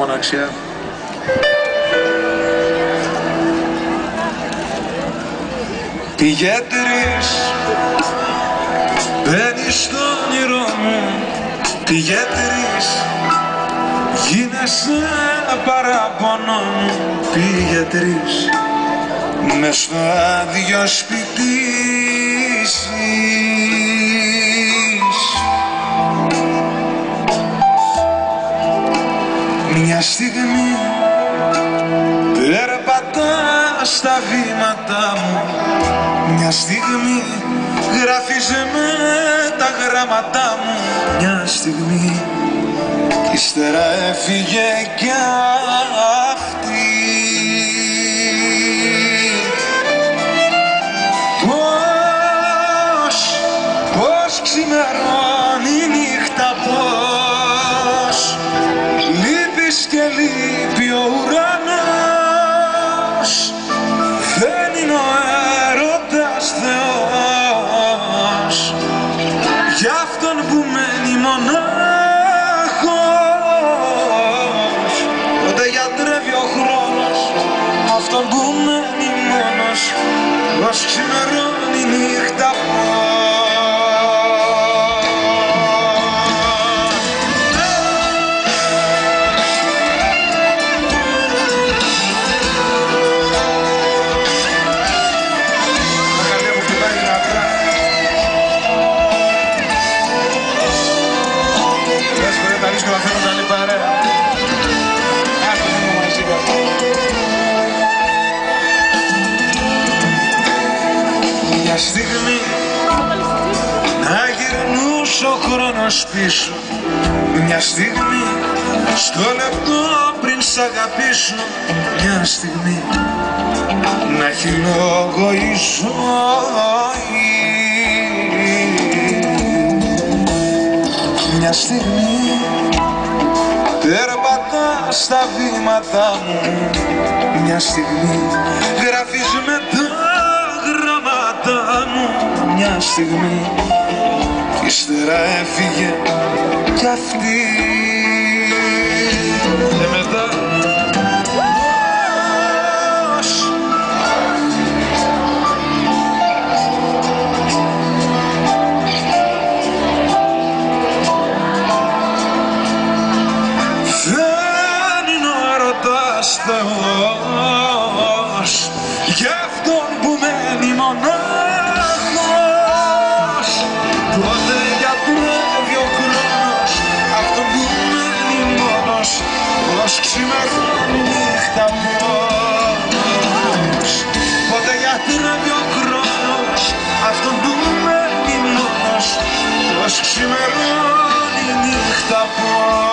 μοναξιά. Πήγε τρεις, μπαίνεις στο όνειρό μου Πήγε τρεις, γίνεσαι παραπονό μου Πήγε τρεις, μες στο άδειο σπίτι Μια στιγμή περπατά στα βήματα μου. Μια στιγμή γράφεις με τα γράμματά μου. Μια στιγμή κι ύστερα έφυγε κι αυτή. Πώς, πώς ξημερώνει Για αυτόν που μένει μονάχος. Τότε γιατρεύει ο χρόνος Αυτόν που μένει μόνος. Ως ξημερώνει η νύχτα Μια στιγμή. Να γυρνούσε ο χρόνος πίσω. Μια στιγμή στο λεπτό πριν σ' αγαπήσω. Μια στιγμή να έχει λόγο η ζωή. Μια στιγμή περπατά στα βήματα μου. Μια στιγμή γράφεις Μια στιγμή. Κι ύστερα έφυγε κι αυτή. Και μετά. Πώς Δεν είναι ο έρωτας Θεός ως ξημερώνει η νύχτα πώς Πότε γιατρεύει ο χρόνος αυτόν που μένει μόνος ως ξημερώνει η νύχτα πώς